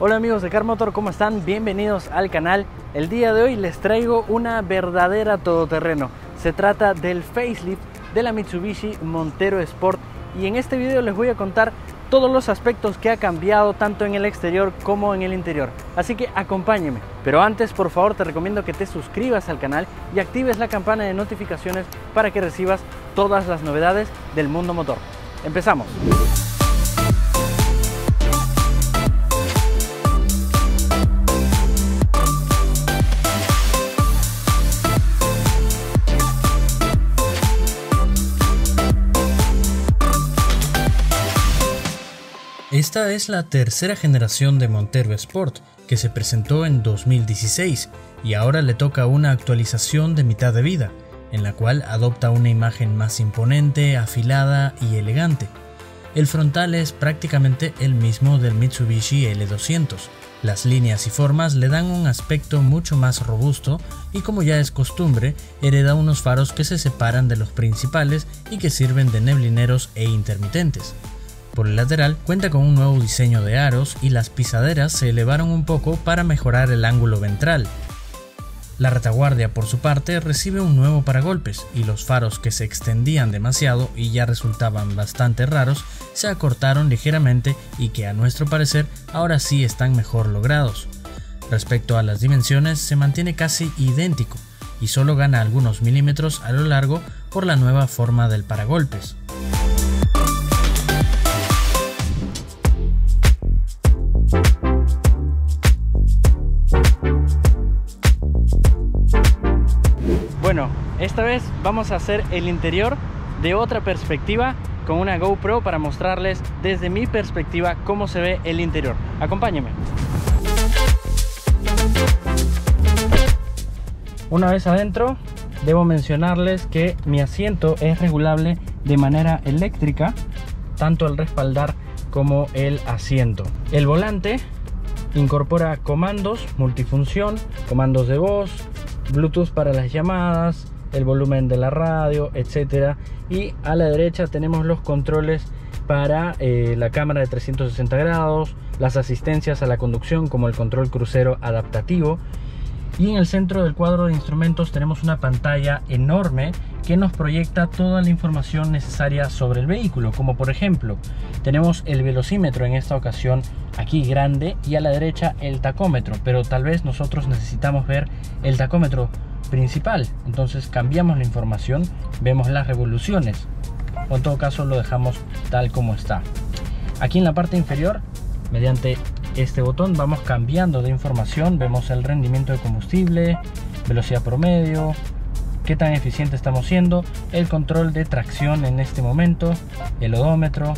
Hola amigos de Car Motor, ¿cómo están? Bienvenidos al canal. El día de hoy les traigo una verdadera todoterreno. Se trata del facelift de la Mitsubishi Montero Sport y en este video les voy a contar todos los aspectos que ha cambiado tanto en el exterior como en el interior. Así que acompáñenme. Pero antes, por favor, te recomiendo que te suscribas al canal y actives la campana de notificaciones para que recibas todas las novedades del mundo motor. Empezamos. Esta es la tercera generación de Montero Sport, que se presentó en 2016 y ahora le toca una actualización de mitad de vida, en la cual adopta una imagen más imponente, afilada y elegante. El frontal es prácticamente el mismo del Mitsubishi L200. Las líneas y formas le dan un aspecto mucho más robusto y como ya es costumbre, hereda unos faros que se separan de los principales y que sirven de neblineros e intermitentes. Por el lateral cuenta con un nuevo diseño de aros y las pisaderas se elevaron un poco para mejorar el ángulo ventral. La retaguardia por su parte recibe un nuevo paragolpes y los faros que se extendían demasiado y ya resultaban bastante raros se acortaron ligeramente y que a nuestro parecer ahora sí están mejor logrados. Respecto a las dimensiones se mantiene casi idéntico y solo gana algunos milímetros a lo largo por la nueva forma del paragolpes. Vamos a hacer el interior de otra perspectiva con una GoPro para mostrarles desde mi perspectiva cómo se ve el interior. Acompáñenme. Una vez adentro, debo mencionarles que mi asiento es regulable de manera eléctrica, tanto el respaldar como el asiento. El volante incorpora comandos multifunción, comandos de voz, Bluetooth para las llamadas, el volumen de la radio, etcétera. Y a la derecha tenemos los controles para eh, la cámara de 360 grados, las asistencias a la conducción como el control crucero adaptativo. Y en el centro del cuadro de instrumentos tenemos una pantalla enorme que nos proyecta toda la información necesaria sobre el vehículo, como por ejemplo, tenemos el velocímetro en esta ocasión aquí grande y a la derecha el tacómetro, pero tal vez nosotros necesitamos ver el tacómetro principal, entonces cambiamos la información, vemos las revoluciones, o en todo caso lo dejamos tal como está. Aquí en la parte inferior, mediante este botón vamos cambiando de información, vemos el rendimiento de combustible, velocidad promedio, qué tan eficiente estamos siendo, el control de tracción en este momento, el odómetro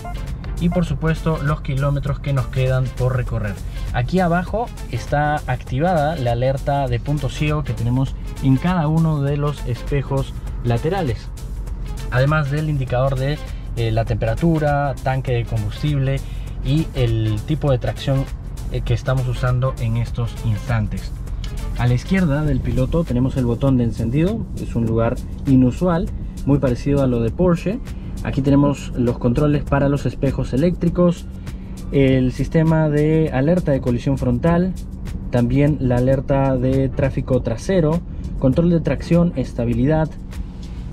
y por supuesto los kilómetros que nos quedan por recorrer. Aquí abajo está activada la alerta de punto ciego que tenemos en cada uno de los espejos laterales. Además del indicador de eh, la temperatura, tanque de combustible y el tipo de tracción eh, que estamos usando en estos instantes. A la izquierda del piloto tenemos el botón de encendido, es un lugar inusual, muy parecido a lo de Porsche. Aquí tenemos los controles para los espejos eléctricos, el sistema de alerta de colisión frontal, también la alerta de tráfico trasero, control de tracción, estabilidad.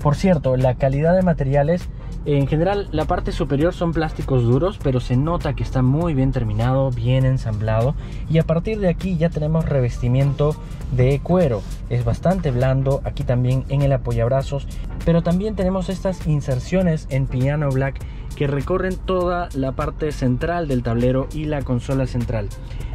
Por cierto, la calidad de materiales en general la parte superior son plásticos duros, pero se nota que está muy bien terminado, bien ensamblado y a partir de aquí ya tenemos revestimiento de cuero. Es bastante blando, aquí también en el apoyabrazos, pero también tenemos estas inserciones en piano black que recorren toda la parte central del tablero y la consola central.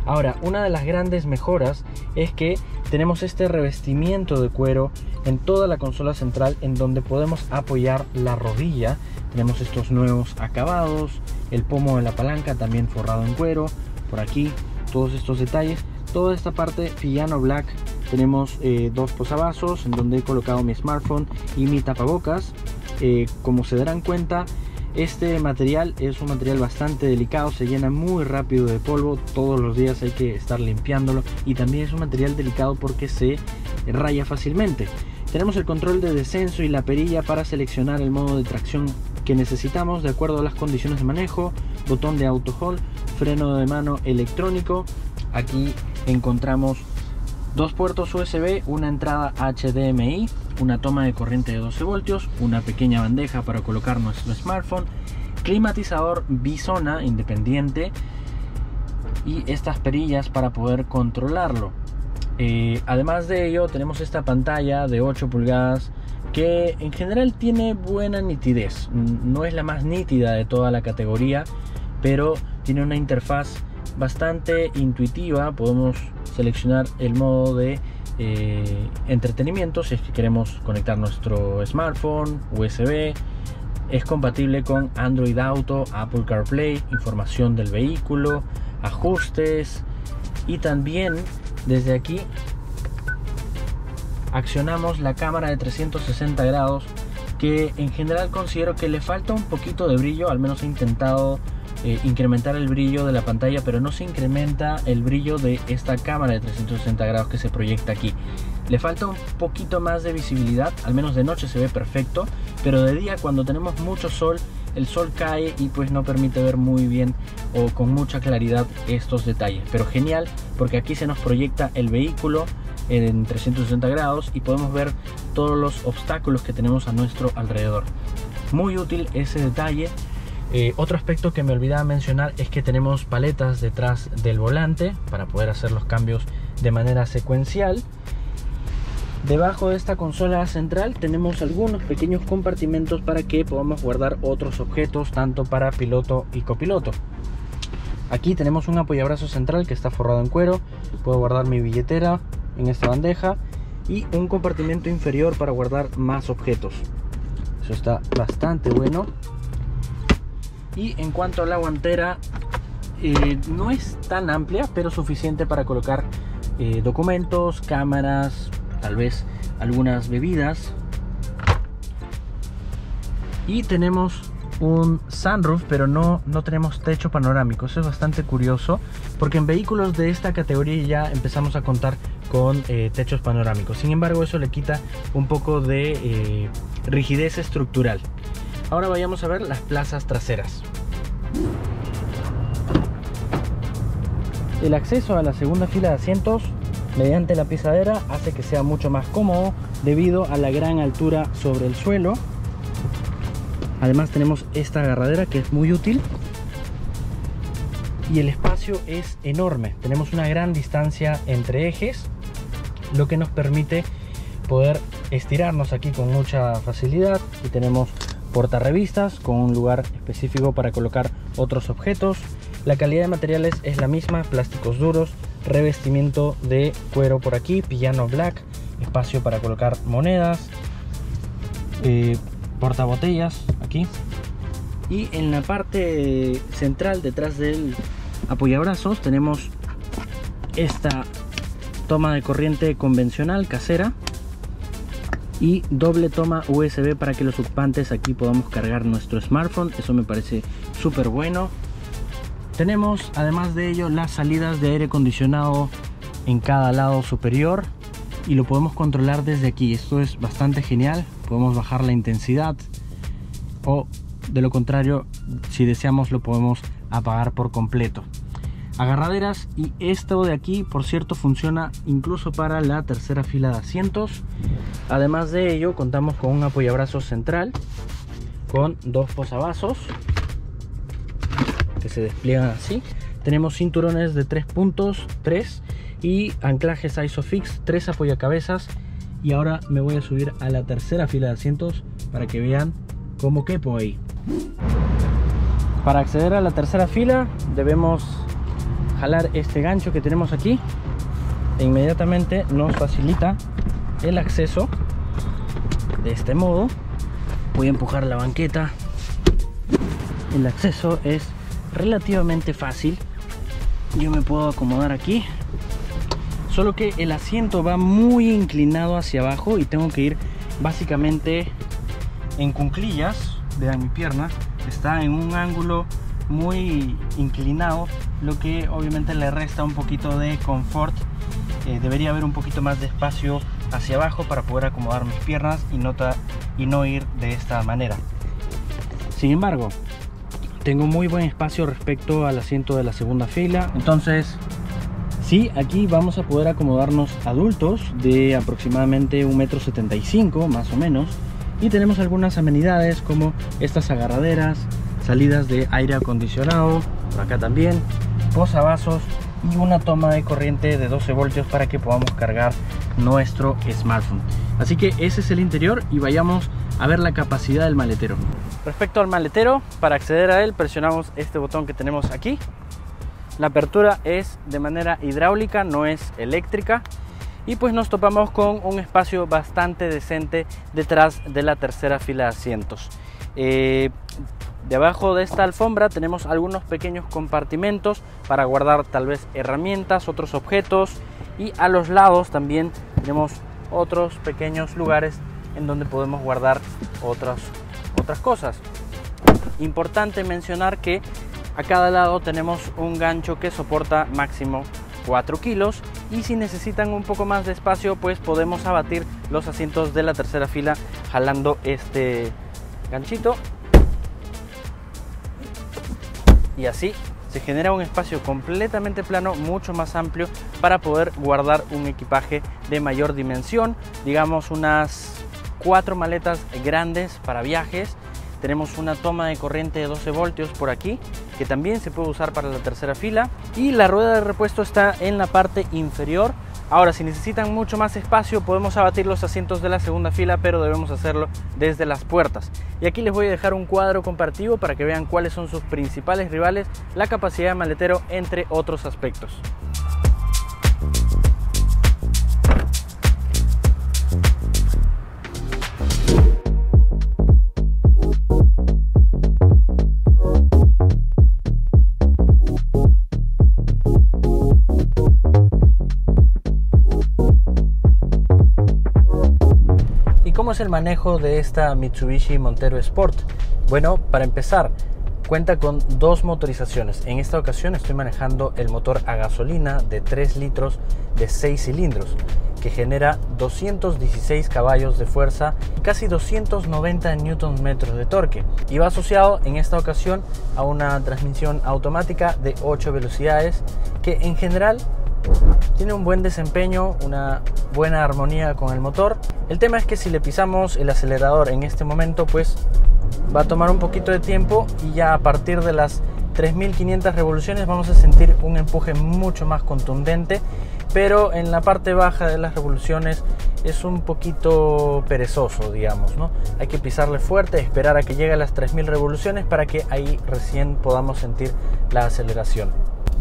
Ahora, una de las grandes mejoras es que tenemos este revestimiento de cuero en toda la consola central en donde podemos apoyar la rodilla. Tenemos estos nuevos acabados, el pomo de la palanca también forrado en cuero, por aquí todos estos detalles. Toda esta parte piano black tenemos eh, dos posavasos en donde he colocado mi smartphone y mi tapabocas. Eh, como se darán cuenta, este material es un material bastante delicado, se llena muy rápido de polvo, todos los días hay que estar limpiándolo y también es un material delicado porque se raya fácilmente. Tenemos el control de descenso y la perilla para seleccionar el modo de tracción que necesitamos de acuerdo a las condiciones de manejo, botón de auto hold, freno de mano electrónico, aquí encontramos dos puertos USB, una entrada HDMI, una toma de corriente de 12 voltios, una pequeña bandeja para colocar nuestro smartphone, climatizador bisona independiente y estas perillas para poder controlarlo. Eh, además de ello tenemos esta pantalla de 8 pulgadas que en general tiene buena nitidez. No es la más nítida de toda la categoría, pero tiene una interfaz bastante intuitiva. Podemos seleccionar el modo de eh, entretenimiento si es que queremos conectar nuestro smartphone, USB. Es compatible con Android Auto, Apple CarPlay, información del vehículo, ajustes y también desde aquí accionamos la cámara de 360 grados que en general considero que le falta un poquito de brillo, al menos he intentado eh, incrementar el brillo de la pantalla, pero no se incrementa el brillo de esta cámara de 360 grados que se proyecta aquí. Le falta un poquito más de visibilidad, al menos de noche se ve perfecto, pero de día cuando tenemos mucho sol, el sol cae y pues no permite ver muy bien o con mucha claridad estos detalles. Pero genial porque aquí se nos proyecta el vehículo en 360 grados y podemos ver todos los obstáculos que tenemos a nuestro alrededor. Muy útil ese detalle. Eh, otro aspecto que me olvidaba mencionar es que tenemos paletas detrás del volante para poder hacer los cambios de manera secuencial. Debajo de esta consola central tenemos algunos pequeños compartimentos para que podamos guardar otros objetos tanto para piloto y copiloto. Aquí tenemos un apoyabrazo central que está forrado en cuero. Puedo guardar mi billetera, en esta bandeja y un compartimento inferior para guardar más objetos eso está bastante bueno y en cuanto a la guantera eh, no es tan amplia pero suficiente para colocar eh, documentos cámaras tal vez algunas bebidas y tenemos un sunroof, pero no, no tenemos techo panorámico. Eso es bastante curioso, porque en vehículos de esta categoría ya empezamos a contar con eh, techos panorámicos. Sin embargo, eso le quita un poco de rigidez estructural. Ahora vayamos a ver las plazas traseras. El acceso a la segunda fila de asientos mediante la pisadera hace que sea mucho más cómodo debido a la gran altura sobre el suelo Además tenemos esta agarradera que es muy útil. Y el espacio es enorme. Tenemos una gran distancia entre ejes, lo que nos permite poder estirarnos aquí con mucha facilidad. Y tenemos portarrevistas con un lugar específico para colocar otros objetos. La calidad de materiales es la misma, plásticos duros, revestimiento de cuero por aquí, piano black, espacio para colocar monedas, eh, portabotellas aquí y en la parte central detrás del apoyabrazos tenemos esta toma de corriente convencional casera y doble toma USB para que los ocupantes aquí podamos cargar nuestro smartphone. Eso me parece súper bueno. Tenemos además de ello las salidas de aire acondicionado en cada lado superior y lo podemos controlar desde aquí. Esto es bastante genial. Podemos bajar la intensidad o de lo contrario si deseamos lo podemos apagar por completo agarraderas. Y esto de aquí por cierto funciona incluso para la tercera fila de asientos. Además de ello contamos con un apoyabrazos central con dos posavasos que se despliegan así. Tenemos cinturones de tres puntos 3 y anclajes isofix 3 apoyacabezas. Y ahora me voy a subir a la tercera fila de asientos para que vean cómo quepo ahí. Para acceder a la tercera fila debemos jalar este gancho que tenemos aquí e inmediatamente nos facilita el acceso de este modo. Voy a empujar la banqueta. El acceso es relativamente fácil. Yo me puedo acomodar aquí solo que el asiento va muy inclinado hacia abajo y tengo que ir básicamente en cunclillas. Vean mi pierna está en un ángulo muy inclinado lo que obviamente le resta un poquito de confort eh, debería haber un poquito más de espacio hacia abajo para poder acomodar mis piernas y no, y no ir de esta manera. Sin embargo tengo muy buen espacio respecto al asiento de la segunda fila. Entonces Sí, aquí vamos a poder acomodarnos adultos de aproximadamente 1,75 m más o menos. Y tenemos algunas amenidades como estas agarraderas, salidas de aire acondicionado, por acá también, posavasos y una toma de corriente de 12 voltios para que podamos cargar nuestro smartphone. Así que ese es el interior y vayamos a ver la capacidad del maletero. Respecto al maletero, para acceder a él presionamos este botón que tenemos aquí. La apertura es de manera hidráulica, no es eléctrica. Y pues nos topamos con un espacio bastante decente detrás de la tercera fila de asientos. Eh, debajo de esta alfombra tenemos algunos pequeños compartimentos para guardar tal vez herramientas, otros objetos. Y a los lados también tenemos otros pequeños lugares en donde podemos guardar otras, otras cosas. Importante mencionar que a cada lado tenemos un gancho que soporta máximo 4 kilos. Y si necesitan un poco más de espacio pues podemos abatir los asientos de la tercera fila jalando este ganchito y así se genera un espacio completamente plano, mucho más amplio para poder guardar un equipaje de mayor dimensión, digamos unas cuatro maletas grandes para viajes. Tenemos una toma de corriente de 12 voltios por aquí, que también se puede usar para la tercera fila. Y la rueda de repuesto está en la parte inferior. Ahora, si necesitan mucho más espacio, podemos abatir los asientos de la segunda fila, pero debemos hacerlo desde las puertas. Y aquí les voy a dejar un cuadro comparativo para que vean cuáles son sus principales rivales, la capacidad de maletero, entre otros aspectos. El manejo de esta Mitsubishi Montero Sport? Bueno, para empezar, cuenta con dos motorizaciones. En esta ocasión estoy manejando el motor a gasolina de 3 litros de 6 cilindros que genera 216 caballos de fuerza y casi 290 Nm de torque y va asociado en esta ocasión a una transmisión automática de 8 velocidades que en general tiene un buen desempeño, una buena armonía con el motor. El tema es que si le pisamos el acelerador en este momento, pues va a tomar un poquito de tiempo y ya a partir de las 3500 revoluciones vamos a sentir un empuje mucho más contundente, pero en la parte baja de las revoluciones es un poquito perezoso, digamos, ¿no? Hay que pisarle fuerte, esperar a que llegue a las 3000 revoluciones para que ahí recién podamos sentir la aceleración.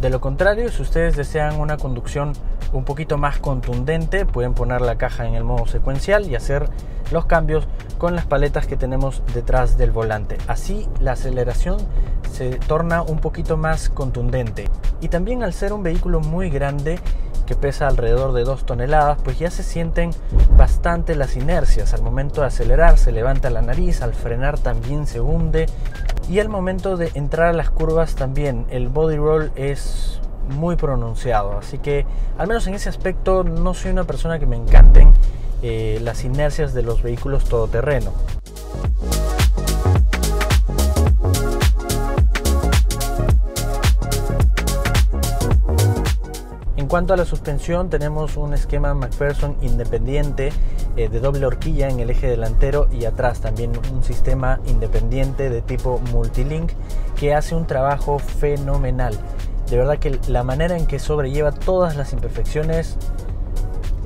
De lo contrario, si ustedes desean una conducción un poquito más contundente, pueden poner la caja en el modo secuencial y hacer los cambios con las paletas que tenemos detrás del volante. Así la aceleración se torna un poquito más contundente. Y también al ser un vehículo muy grande, que pesa alrededor de 2 toneladas, pues ya se sienten bastante las inercias. Al momento de acelerar se levanta la nariz, al frenar también se hunde y al momento de entrar a las curvas también el body roll es muy pronunciado. Así que al menos en ese aspecto no soy una persona que me encanten eh, las inercias de los vehículos todoterreno. En cuanto a la suspensión, tenemos un esquema McPherson independiente eh, de doble horquilla en el eje delantero y atrás también un sistema independiente de tipo multilink que hace un trabajo fenomenal. De verdad que la manera en que sobrelleva todas las imperfecciones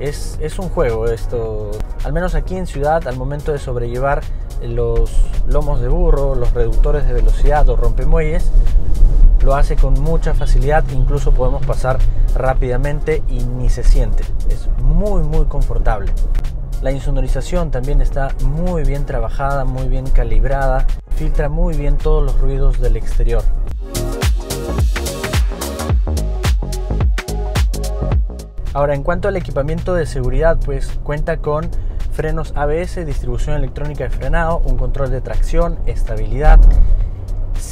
es, es un juego esto. Al menos aquí en ciudad, al momento de sobrellevar los lomos de burro, los reductores de velocidad o rompemuelles, lo hace con mucha facilidad, incluso podemos pasar rápidamente y ni se siente. Es muy muy confortable. La insonorización también está muy bien trabajada, muy bien calibrada, filtra muy bien todos los ruidos del exterior. Ahora, en cuanto al equipamiento de seguridad, pues cuenta con frenos ABS, distribución electrónica de frenado, un control de tracción, estabilidad,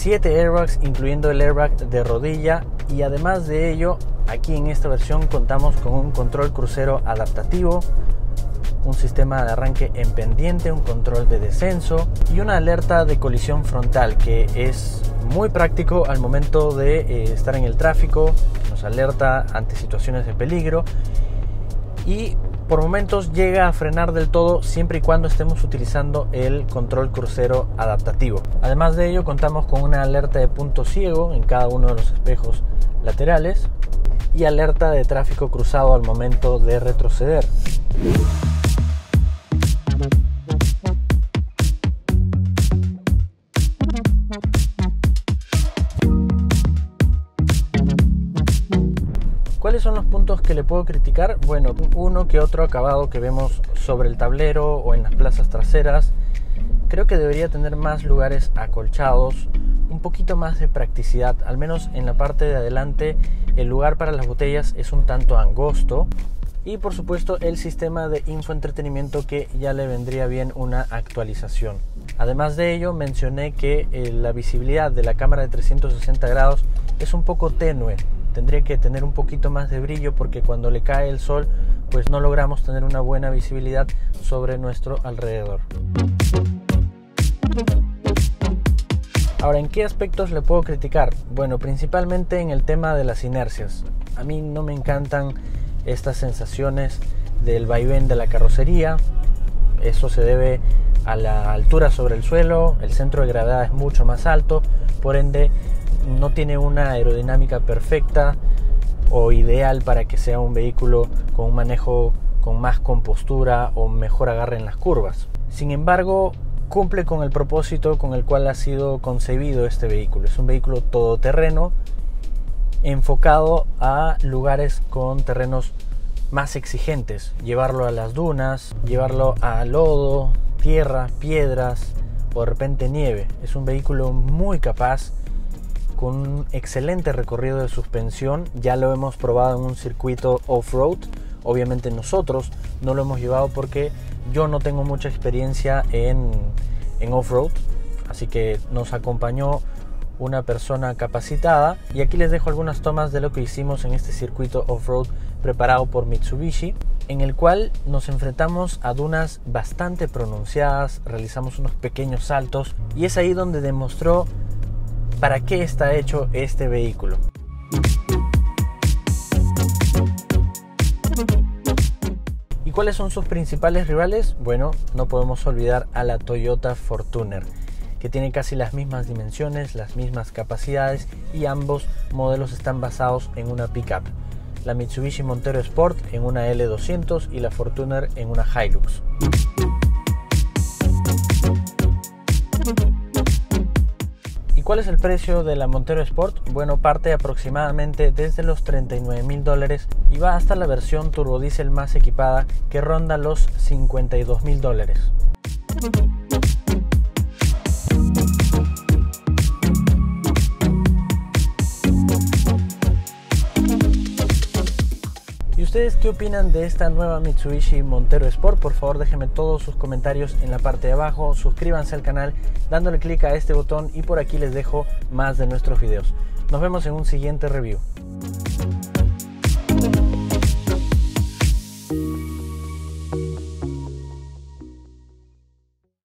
7 airbags incluyendo el airbag de rodilla. Y además de ello aquí en esta versión contamos con un control crucero adaptativo, un sistema de arranque en pendiente, un control de descenso y una alerta de colisión frontal que es muy práctico al momento de eh, estar en el tráfico, nos alerta ante situaciones de peligro. Y por momentos llega a frenar del todo siempre y cuando estemos utilizando el control crucero adaptativo. Además de ello contamos con una alerta de punto ciego en cada uno de los espejos laterales y alerta de tráfico cruzado al momento de retroceder. Son los puntos que le puedo criticar? Bueno, uno que otro acabado que vemos sobre el tablero o en las plazas traseras. Creo que debería tener más lugares acolchados, un poquito más de practicidad, al menos en la parte de adelante el lugar para las botellas es un tanto angosto. Y por supuesto el sistema de infoentretenimiento que ya le vendría bien una actualización. Además de ello mencioné que eh, la visibilidad de la cámara de 360 grados es un poco tenue tendría que tener un poquito más de brillo porque cuando le cae el sol pues no logramos tener una buena visibilidad sobre nuestro alrededor. Ahora, ¿en qué aspectos le puedo criticar? Bueno, principalmente en el tema de las inercias. A mí no me encantan estas sensaciones del vaivén de la carrocería. Eso se debe a la altura sobre el suelo, el centro de gravedad es mucho más alto, por ende no tiene una aerodinámica perfecta o ideal para que sea un vehículo con un manejo con más compostura o mejor agarre en las curvas. Sin embargo, cumple con el propósito con el cual ha sido concebido este vehículo. Es un vehículo todoterreno enfocado a lugares con terrenos más exigentes. Llevarlo a las dunas, llevarlo a lodo, tierra, piedras o de repente nieve. Es un vehículo muy capaz con un excelente recorrido de suspensión. Ya lo hemos probado en un circuito off-road. Obviamente nosotros no lo hemos llevado porque yo no tengo mucha experiencia en, en off-road. Así que nos acompañó una persona capacitada. Y aquí les dejo algunas tomas de lo que hicimos en este circuito off-road preparado por Mitsubishi, en el cual nos enfrentamos a dunas bastante pronunciadas, realizamos unos pequeños saltos y es ahí donde demostró para qué está hecho este vehículo. ¿Y cuáles son sus principales rivales? Bueno, no podemos olvidar a la Toyota Fortuner, que tiene casi las mismas dimensiones, las mismas capacidades y ambos modelos están basados en una pickup. La Mitsubishi Montero Sport en una L200 y la Fortuner en una Hilux. ¿Cuál es el precio de la Montero Sport? Bueno, parte aproximadamente desde los 39 mil dólares y va hasta la versión turbodiesel más equipada que ronda los 52 mil dólares. Qué opinan de esta nueva Mitsubishi Montero Sport? Por favor déjenme todos sus comentarios en la parte de abajo, suscríbanse al canal dándole clic a este botón y por aquí les dejo más de nuestros videos. Nos vemos en un siguiente review.